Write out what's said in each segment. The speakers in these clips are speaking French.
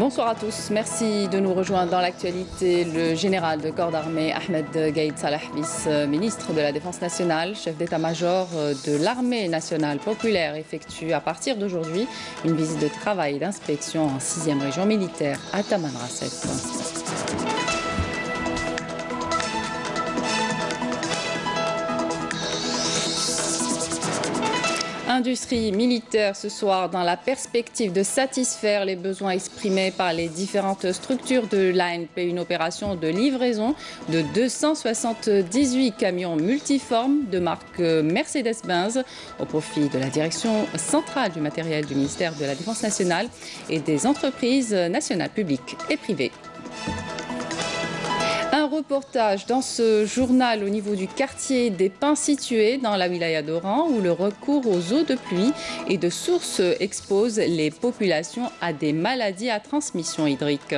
Bonsoir à tous. Merci de nous rejoindre dans l'actualité. Le général de corps d'armée Ahmed Gaïd Salah, vice-ministre de la Défense nationale, chef d'état-major de l'armée nationale populaire, effectue à partir d'aujourd'hui une visite de travail d'inspection en 6e région militaire à Tamanrasset. Industrie militaire ce soir dans la perspective de satisfaire les besoins exprimés par les différentes structures de l'ANP, une opération de livraison de 278 camions multiformes de marque Mercedes-Benz au profit de la direction centrale du matériel du ministère de la Défense nationale et des entreprises nationales publiques et privées. Reportage dans ce journal au niveau du quartier des Pins situé dans la wilaya d'Oran où le recours aux eaux de pluie et de sources expose les populations à des maladies à transmission hydrique.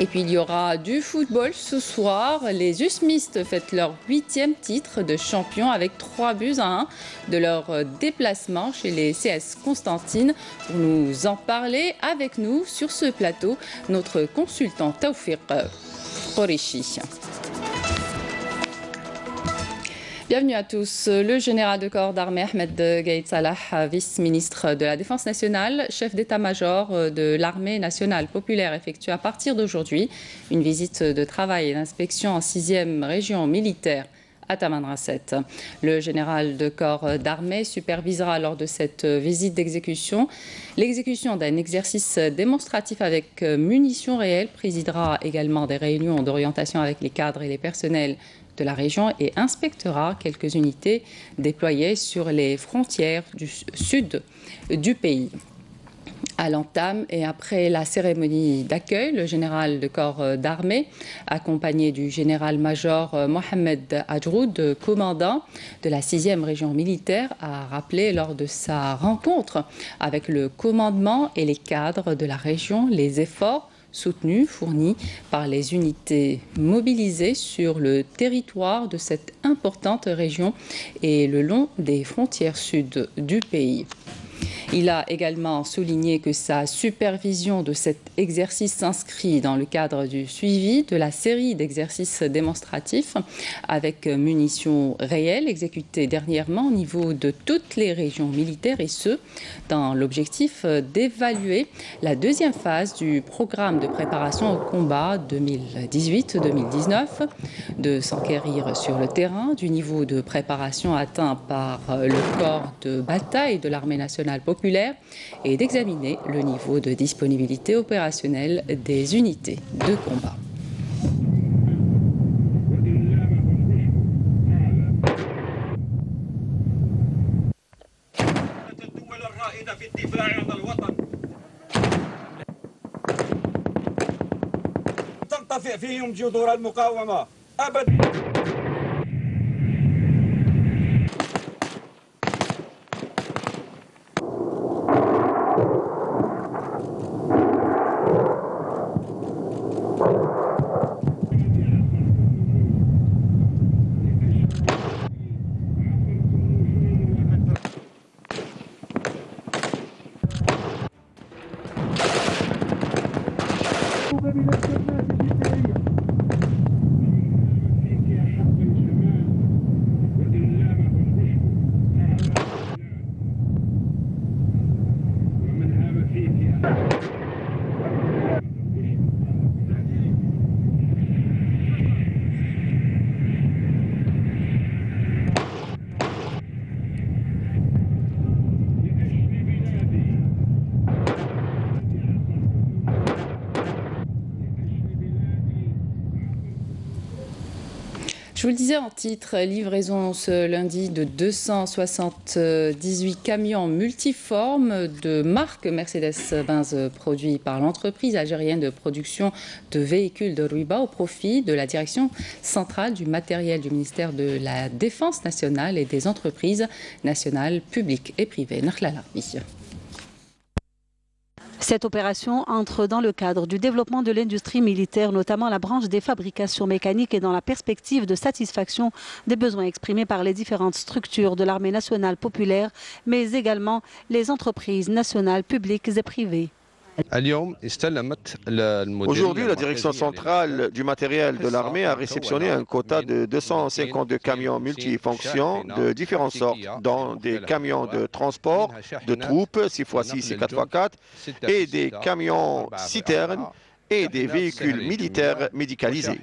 Et puis il y aura du football ce soir. Les Usmistes fêtent leur huitième titre de champion avec trois buts à 1 de leur déplacement chez les CS Constantine. Pour nous en parler avec nous sur ce plateau, notre consultant Taufir Bienvenue à tous. Le général de corps d'armée Ahmed Gaïd Salah, vice-ministre de la Défense nationale, chef d'état-major de l'armée nationale populaire, effectue à partir d'aujourd'hui une visite de travail et d'inspection en 6e région militaire à. Le général de corps d'armée supervisera lors de cette visite d'exécution l'exécution d'un exercice démonstratif avec munitions réelles, présidera également des réunions d'orientation avec les cadres et les personnels de la région et inspectera quelques unités déployées sur les frontières du sud du pays. À l'entame et après la cérémonie d'accueil, le général de corps d'armée, accompagné du général-major Mohamed Adroud, commandant de la 6e région militaire, a rappelé lors de sa rencontre avec le commandement et les cadres de la région les efforts soutenus, fournis par les unités mobilisées sur le territoire de cette importante région et le long des frontières sud du pays. Il a également souligné que sa supervision de cet exercice s'inscrit dans le cadre du suivi de la série d'exercices démonstratifs avec munitions réelles exécutés dernièrement au niveau de toutes les régions militaires et ce, dans l'objectif d'évaluer la deuxième phase du programme de préparation au combat 2018-2019, de s'enquérir sur le terrain du niveau de préparation atteint par le corps de bataille de l'armée nationale populaire et d'examiner le niveau de disponibilité opérationnelle des unités de combat. Je vous le disais en titre, livraison ce lundi de 278 camions multiformes de marque Mercedes-Benz produits par l'entreprise algérienne de production de véhicules de Ruiba au profit de la direction centrale du matériel du ministère de la Défense nationale et des entreprises nationales publiques et privées. Cette opération entre dans le cadre du développement de l'industrie militaire, notamment la branche des fabrications mécaniques et dans la perspective de satisfaction des besoins exprimés par les différentes structures de l'armée nationale populaire, mais également les entreprises nationales publiques et privées. Aujourd'hui, la direction centrale du matériel de l'armée a réceptionné un quota de 252 camions multifonctions de différentes sortes, dont des camions de transport de troupes 6x6 et 4x4 et des camions citernes et des véhicules militaires médicalisés.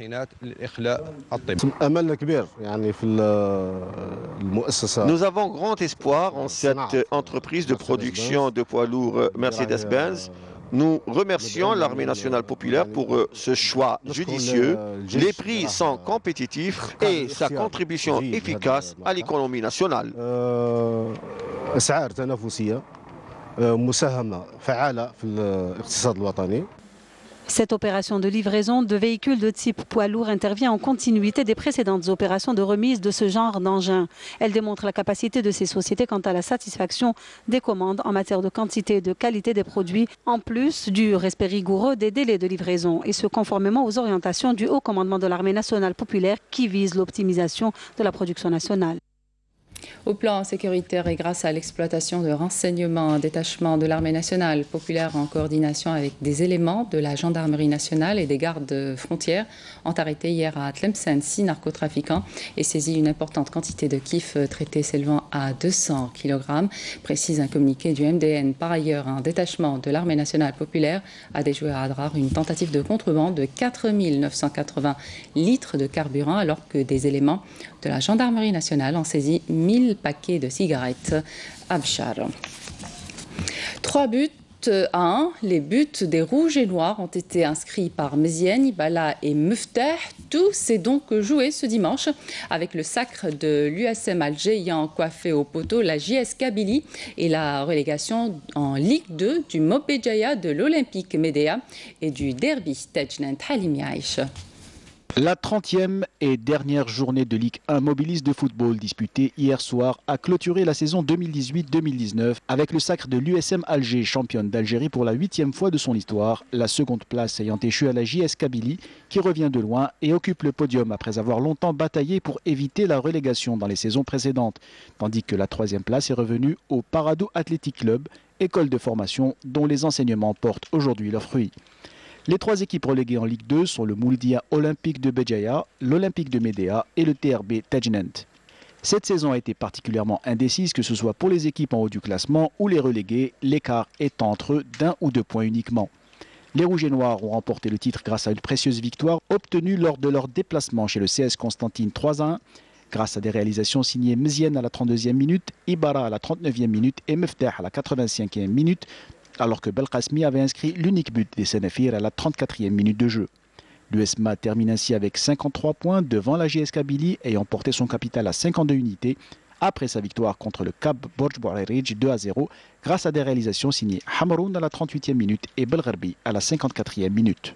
Nous avons grand espoir en cette entreprise de production de poids lourds Mercedes-Benz. Nous remercions l'armée nationale populaire pour ce choix judicieux. Les prix sont compétitifs et sa contribution efficace à l'économie nationale. Cette opération de livraison de véhicules de type poids lourd intervient en continuité des précédentes opérations de remise de ce genre d'engins. Elle démontre la capacité de ces sociétés quant à la satisfaction des commandes en matière de quantité et de qualité des produits, en plus du respect rigoureux des délais de livraison, et ce conformément aux orientations du Haut commandement de l'armée nationale populaire qui vise l'optimisation de la production nationale. Au plan sécuritaire et grâce à l'exploitation de renseignements, un détachement de l'armée nationale populaire en coordination avec des éléments de la gendarmerie nationale et des gardes frontières ont arrêté hier à Tlemcen six narcotrafiquants et saisi une importante quantité de kif traités s'élevant à 200 kg, précise un communiqué du MDN. Par ailleurs, un détachement de l'armée nationale populaire a déjoué à Adrar une tentative de contrebande de 4 980 litres de carburant alors que des éléments de la gendarmerie nationale ont saisi 1000 paquets de cigarettes Abchar. Trois buts à 1, les buts des Rouges et Noirs ont été inscrits par Mezien, Ibala et Muftah. Tout s'est donc joué ce dimanche avec le sacre de l'USM Alger ayant coiffé au poteau la JS Kabylie et la relégation en Ligue 2 du Mopejaya de l'Olympique Médéa et du Derby Tejnant Halim la 30e et dernière journée de Ligue 1 mobiliste de football disputée hier soir a clôturé la saison 2018-2019 avec le sacre de l'USM Alger, championne d'Algérie pour la huitième fois de son histoire, la seconde place ayant échu à la JS Kabylie qui revient de loin et occupe le podium après avoir longtemps bataillé pour éviter la relégation dans les saisons précédentes, tandis que la troisième place est revenue au Parado Athletic Club, école de formation dont les enseignements portent aujourd'hui leurs fruits. Les trois équipes reléguées en Ligue 2 sont le Mouldia Olympique de Béjaïa, l'Olympique de Médéa et le TRB Tajnant. Cette saison a été particulièrement indécise, que ce soit pour les équipes en haut du classement ou les relégués, l'écart est entre eux d'un ou deux points uniquement. Les Rouges et Noirs ont remporté le titre grâce à une précieuse victoire obtenue lors de leur déplacement chez le CS Constantine 3-1, grâce à des réalisations signées Mzienne à la 32e minute, Ibarra à la 39e minute et Meftah à la 85e minute, alors que Belkacmi avait inscrit l'unique but des Sénéfir à la 34e minute de jeu. L'USMA termine ainsi avec 53 points devant la GS Kabylie ayant porté son capital à 52 unités après sa victoire contre le Cap Borj 2 à 0 grâce à des réalisations signées Hamaroun à la 38e minute et Belgarbi à la 54e minute.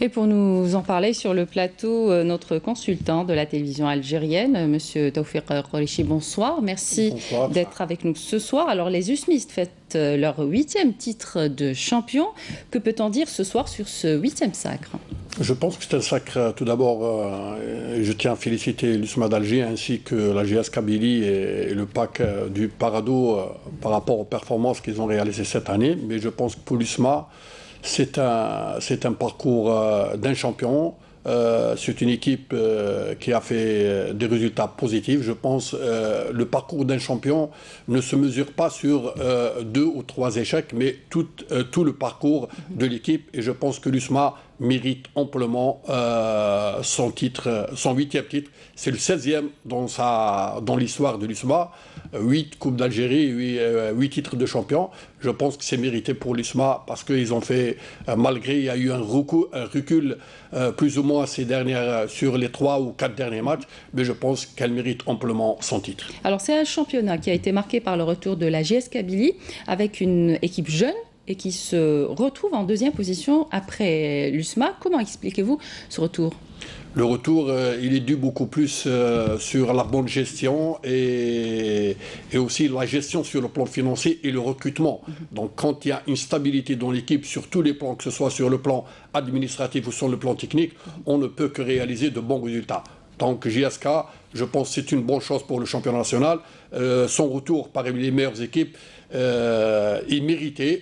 Et pour nous en parler sur le plateau, euh, notre consultant de la télévision algérienne, euh, Monsieur Taufir Khorichi, bonsoir. Merci d'être avec nous ce soir. Alors, les Usmistes fêtent euh, leur huitième titre de champion. Que peut-on dire ce soir sur ce huitième sacre? Je pense que c'est un sacre, tout d'abord, je tiens à féliciter l'USMA d'Alger ainsi que la GS Kabylie et, le PAC du Parado par rapport aux performances qu'ils ont réalisées cette année. Mais je pense que pour l'USMA, c'est un, parcours euh, d'un champion. Euh, c'est une équipe euh, qui a fait des résultats positifs. Je pense le parcours d'un champion ne se mesure pas sur deux ou trois échecs, mais tout, tout le parcours de l'équipe. Et je pense que l'USMA mérite amplement son titre, son huitième titre. C'est le 16e dans, dans l'histoire de l'USMA. 8 Coupes d'Algérie, 8, euh, titres de champion. Je pense que c'est mérité pour l'USMA parce qu'ils ont fait, euh, malgré il y a eu un recul, euh, plus ou moins ces dernières, sur les 3 ou 4 derniers matchs, mais je pense qu'elle mérite amplement son titre. Alors c'est un championnat qui a été marqué par le retour de la GS Kabylie avec une équipe jeune et qui se retrouve en deuxième position après l'USMA. Comment expliquez-vous ce retour? Le retour, euh, il est dû beaucoup plus euh, sur la bonne gestion et, et, aussi la gestion sur le plan financier et le recrutement. Mhm. Donc quand il y a une stabilité dans l'équipe sur tous les plans, que ce soit sur le plan administratif ou sur le plan technique, on ne peut que réaliser de bons résultats. Donc JSK, je pense que c'est une bonne chose pour le championnat national. Euh, son retour parmi les meilleures équipes euh,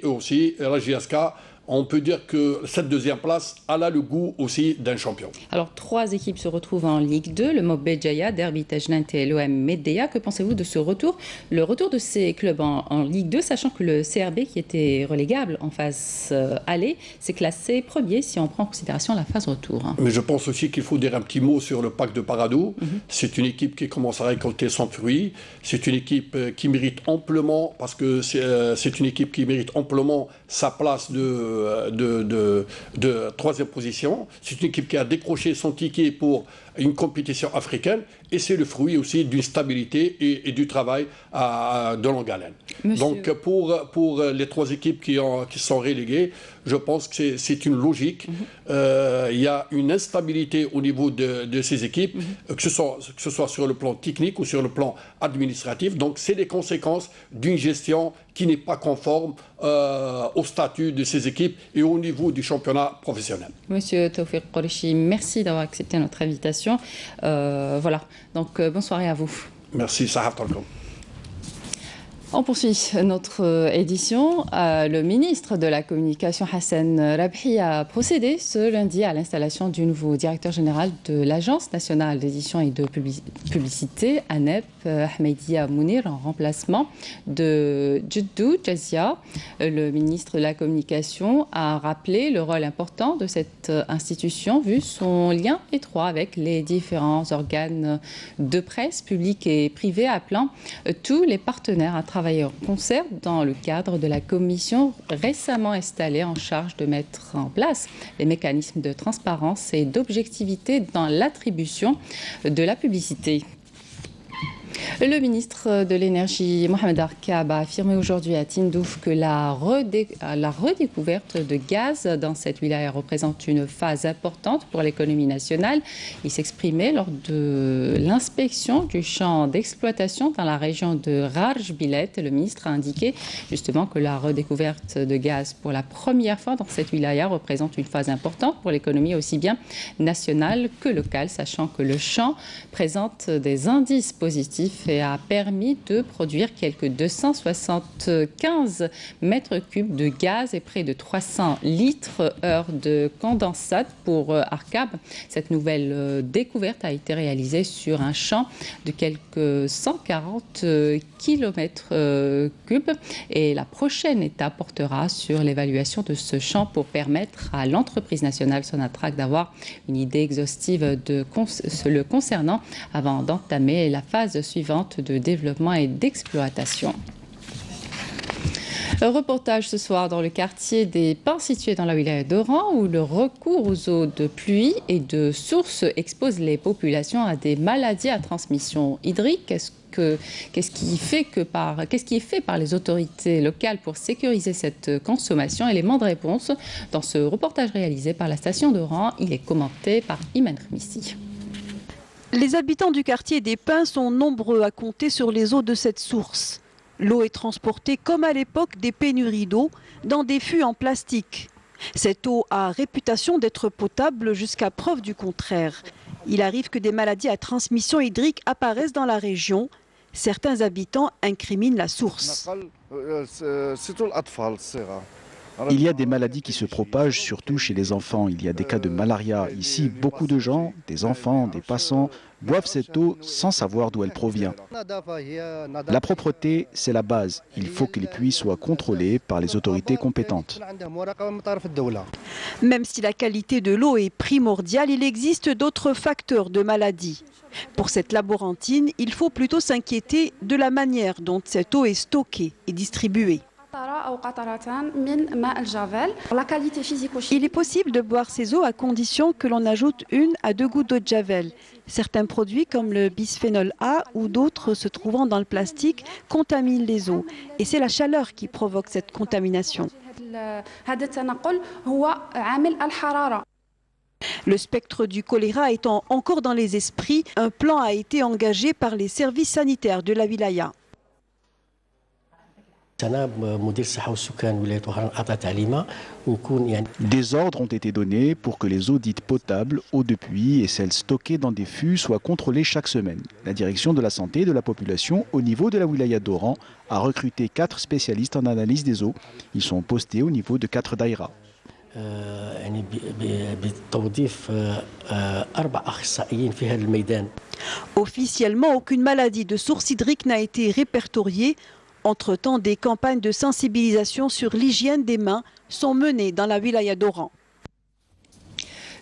eux aussi. La JSK on peut dire que cette deuxième place, a le goût aussi d'un champion. Alors, trois équipes se retrouvent en Ligue 2, le Mob Jaya, Derby Tajnant et l'OM Medea. Que pensez-vous de ce retour Le retour de ces clubs en, Ligue 2, sachant que le CRB, qui était relégable en phase euh, aller, s'est classé premier si on prend en considération la phase retour? Mais je pense aussi qu'il faut dire un petit mot sur le pack de Parado. Mhm. C'est une équipe qui commence à récolter son fruit. C'est une équipe euh, qui mérite amplement, parce que c'est euh, une équipe qui mérite amplement sa place de de, de, troisième position. C'est une équipe qui a décroché son ticket pour une compétition africaine et c'est le fruit aussi d'une stabilité et, du travail à, de longue haleine. Donc pour, pour les trois équipes qui, ont, qui sont reléguées, je pense que c'est une logique. Mhm. Euh, il y a une instabilité au niveau de, de ces équipes, mhm. que, ce soit, que ce soit sur le plan technique ou sur le plan administratif. Donc c'est les conséquences d'une gestion qui n'est pas conforme euh, au statut de ces équipes et au niveau du championnat professionnel. Monsieur Taufir Korishi, merci d'avoir accepté notre invitation. Euh, voilà, donc bonne soirée à vous. Merci, Sahaf Tolkom. On poursuit notre euh, édition. Euh, le ministre de la Communication Hassan Rabhi a procédé ce lundi à l'installation du nouveau directeur général de l'Agence nationale d'édition et de publicité, ANEP, euh, Ahmedia Mounir, en remplacement de Juddou Jazia. Le ministre de la Communication a rappelé le rôle important de cette institution vu son lien étroit avec les différents organes de presse publics et privés, appelant tous les partenaires à travers travailler en concert dans le cadre de la commission récemment installée en charge de mettre en place les mécanismes de transparence et d'objectivité dans l'attribution de la publicité. Le ministre de l'Énergie, Mohamed Arkab, a affirmé aujourd'hui à Tindouf que la, redécouverte de gaz dans cette wilaya représente une phase importante pour l'économie nationale. Il s'exprimait lors de l'inspection du champ d'exploitation dans la région de Rajbilet. Le ministre a indiqué justement que la redécouverte de gaz pour la première fois dans cette wilaya représente une phase importante pour l'économie aussi bien nationale que locale, sachant que le champ présente des indices positifs et a permis de produire quelques 275 mètres cubes de gaz et près de 300 litres heure de condensate pour euh, Arcab. Cette nouvelle euh, découverte a été réalisée sur un champ de quelques 140 km cubes et la prochaine étape portera sur l'évaluation de ce champ pour permettre à l'entreprise nationale Sonatrach d'avoir une idée exhaustive de le concernant avant d'entamer la phase suivante de développement et d'exploitation. Reportage ce soir dans le quartier des Pins situé dans la wilaya d'Oran où le recours aux eaux de pluie et de sources expose les populations à des maladies à transmission hydrique. Qu'est-ce qui qu'est-ce qui est fait par les autorités locales pour sécuriser cette consommation? Élément de réponse dans ce reportage réalisé par la station d'Oran. Il est commenté par Iman Khmissi. Les habitants du quartier des Pins sont nombreux à compter sur les eaux de cette source. L'eau est transportée comme à l'époque des pénuries d'eau dans des fûts en plastique. Cette eau a réputation d'être potable jusqu'à preuve du contraire. Il arrive que des maladies à transmission hydrique apparaissent dans la région. Certains habitants incriminent la source. Il y a des maladies qui se propagent surtout chez les enfants. Il y a des cas de malaria. Ici, beaucoup de gens, des enfants, des passants, boivent cette eau sans savoir d'où elle provient. La propreté, c'est la base. Il faut que les puits soient contrôlés par les autorités compétentes. Même si la qualité de l'eau est primordiale, il existe d'autres facteurs de maladie. Pour cette laborantine, il faut plutôt s'inquiéter de la manière dont cette eau est stockée et distribuée. Il est possible de boire ces eaux à condition que l'on ajoute une à deux gouttes d'eau de javel. Certains produits comme le bisphénol A ou d'autres se trouvant dans le plastique contaminent les eaux et c'est la chaleur qui provoque cette contamination. Le spectre du choléra étant encore dans les esprits, un plan a été engagé par les services sanitaires de la wilaya. Des ordres ont été donnés pour que les eaux dites potables, eau de puits et celles stockées dans des fûts soient contrôlées chaque semaine. La direction de la santé et de la population au niveau de la wilaya d'Oran a recruté quatre spécialistes en analyse des eaux. Ils sont postés au niveau de quatre daïras. Officiellement, aucune maladie de source hydrique n'a été répertoriée. Entre-temps, des campagnes de sensibilisation sur l'hygiène des mains sont menées dans la wilaya d'Oran.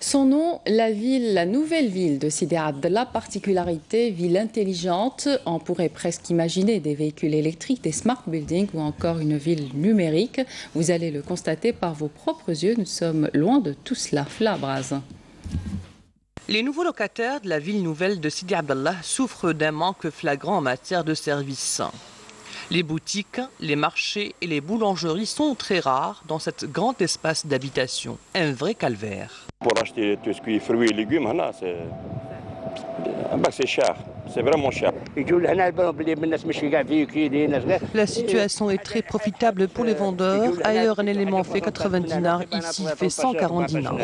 Son nom, la ville, la nouvelle ville de Sidi la particularité, ville intelligente. On pourrait presque imaginer des véhicules électriques, des smart buildings ou encore une ville numérique. Vous allez le constater par vos propres yeux. Nous sommes loin de tout cela. Flabraz. Les nouveaux locataires de la ville nouvelle de Sidi Abdallah souffrent d'un manque flagrant en matière de services. Les boutiques, les marchés et les boulangeries sont très rares dans cet grand espace d'habitation. Un vrai calvaire. Pour acheter tout ce qui est fruits et légumes, c'est cher. C'est vraiment cher. La situation est très profitable pour les vendeurs. Ailleurs, un élément fait 90 dinars, ici fait 140 dinars.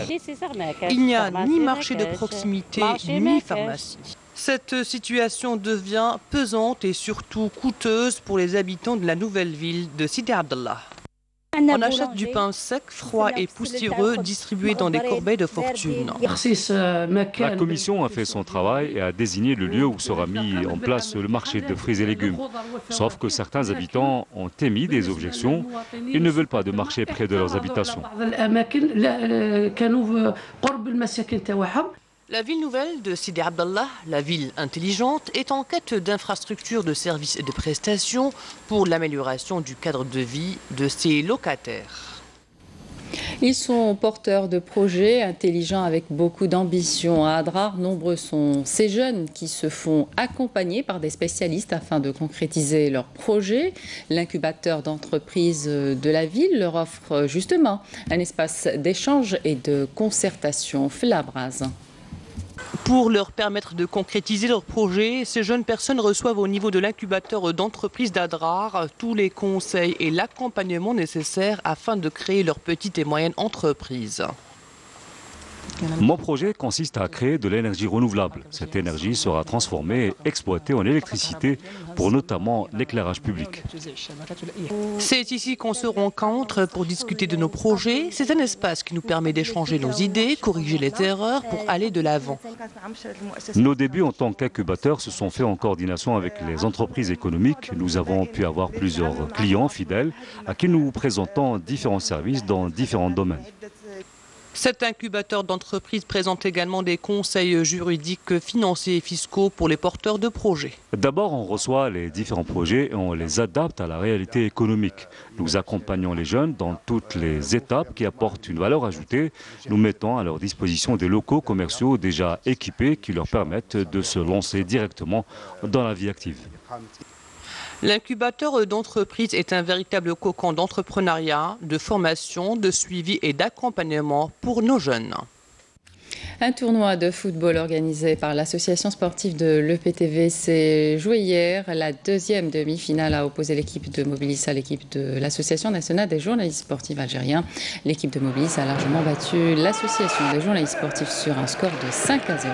Il n'y a ni marché de proximité, ni pharmacie. Cette situation devient pesante et surtout coûteuse pour les habitants de la nouvelle ville de Sidi Abdallah. On achète du pain sec, froid et poussiéreux distribué dans des corbeilles de fortune. La commission a fait son travail et a désigné le lieu où sera mis en place le marché de fruits et légumes. Sauf que certains habitants ont émis des objections. Ils ne veulent pas de marché près de leurs habitations. La ville nouvelle de Sidi Abdallah, la ville intelligente, est en quête d'infrastructures de services et de prestations pour l'amélioration du cadre de vie de ses locataires. Ils sont porteurs de projets intelligents avec beaucoup d'ambition. À Adrar, nombreux sont ces jeunes qui se font accompagner par des spécialistes afin de concrétiser leurs projets. L'incubateur d'entreprise de la ville leur offre justement un espace d'échange et de concertation. Flabraz. Pour leur permettre de concrétiser leurs projets, ces jeunes personnes reçoivent au niveau de l'incubateur d'entreprise d'Adrar tous les conseils et l'accompagnement nécessaires afin de créer leur petite et moyenne entreprise. Mon projet consiste à créer de l'énergie renouvelable. Cette énergie sera transformée et exploitée en électricité pour notamment l'éclairage public. C'est ici qu'on se rencontre pour discuter de nos projets. C'est un espace qui nous permet d'échanger nos idées, corriger les erreurs pour aller de l'avant. Nos débuts en tant qu'incubateur se sont faits en coordination avec les entreprises économiques. Nous avons pu avoir plusieurs clients fidèles à qui nous présentons différents services dans différents domaines. Cet incubateur d'entreprise présente également des conseils juridiques, financiers et fiscaux pour les porteurs de projets. D'abord, on reçoit les différents projets et on les adapte à la réalité économique. Nous accompagnons les jeunes dans toutes les étapes qui apportent une valeur ajoutée. Nous mettons à leur disposition des locaux commerciaux déjà équipés qui leur permettent de se lancer directement dans la vie active. L'incubateur d'entreprise est un véritable cocon d'entrepreneuriat, de formation, de suivi et d'accompagnement pour nos jeunes. Un tournoi de football organisé par l'association sportive de l'EPTV s'est joué hier. La deuxième demi-finale a opposé l'équipe de Mobilis à l'équipe de l'Association nationale des journalistes sportifs algériens. L'équipe de Mobilis a largement battu l'association des journalistes sportifs sur un score de 5 à 0.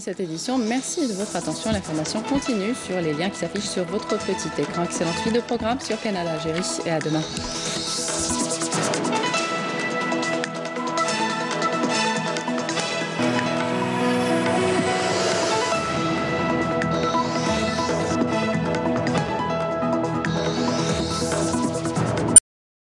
Cette édition. Merci de votre attention. L'information continue sur les liens qui s'affichent sur votre petit écran. Excellente suite de programme sur Canal Algérie et à demain.